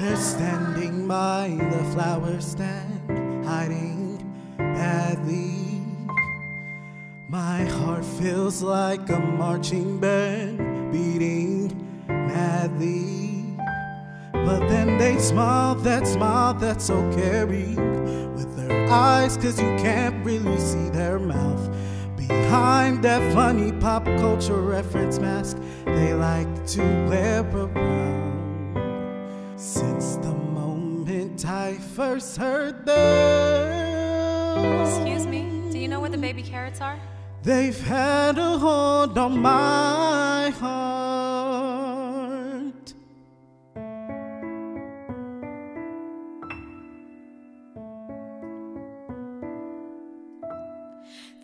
They're standing by the flower stand, hiding badly. My heart feels like a marching band, beating madly. But then they smile, that smile that's so caring with their eyes, cause you can't really see their mouth. Behind that funny pop culture reference mask, they like to wear around. I first heard them, Excuse me, do you know where the baby carrots are? they've had a hold on my heart.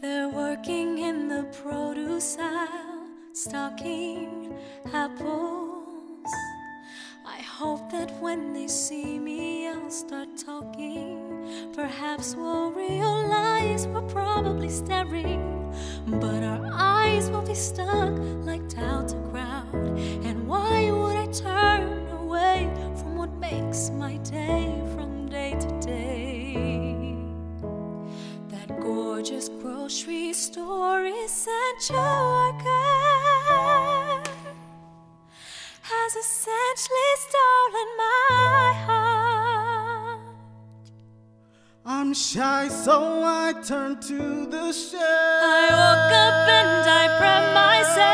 They're working in the produce aisle, stocking apples. I hope that when they see me, I'll start talking. Perhaps we'll realize we're probably staring, but our eyes will be stuck like down to. And why would I turn away from what makes my day from day to day? That gorgeous grocery store essential worker I'm shy, so I turn to the shelf. I woke up and I prep myself.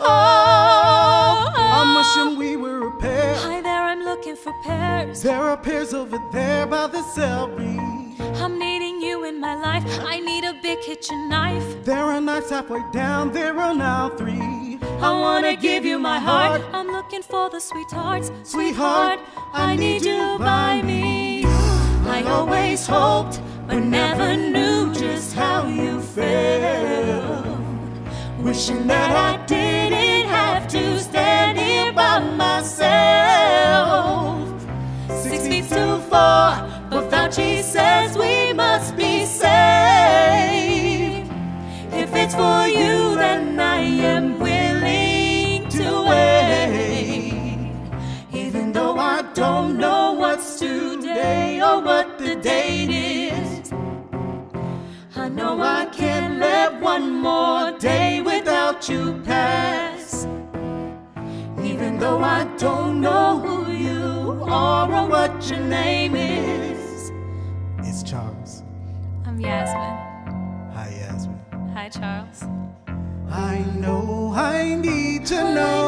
Oh, I'm oh. wishing we were a pair. Hi there, I'm looking for pears. There are pairs over there by the celery. I'm needing you in my life. I need a big kitchen knife. There are knives halfway down, there are now three. I wanna give you my heart. I'm looking for the sweethearts. Sweetheart, I need you by me. Always hoped, but never knew just how you felt. Wishing that I didn't pass. Even though I don't know who you are or what your name is. It's Charles. I'm Yasmin. Hi, Yasmin. Hi, Charles. I know I need to know,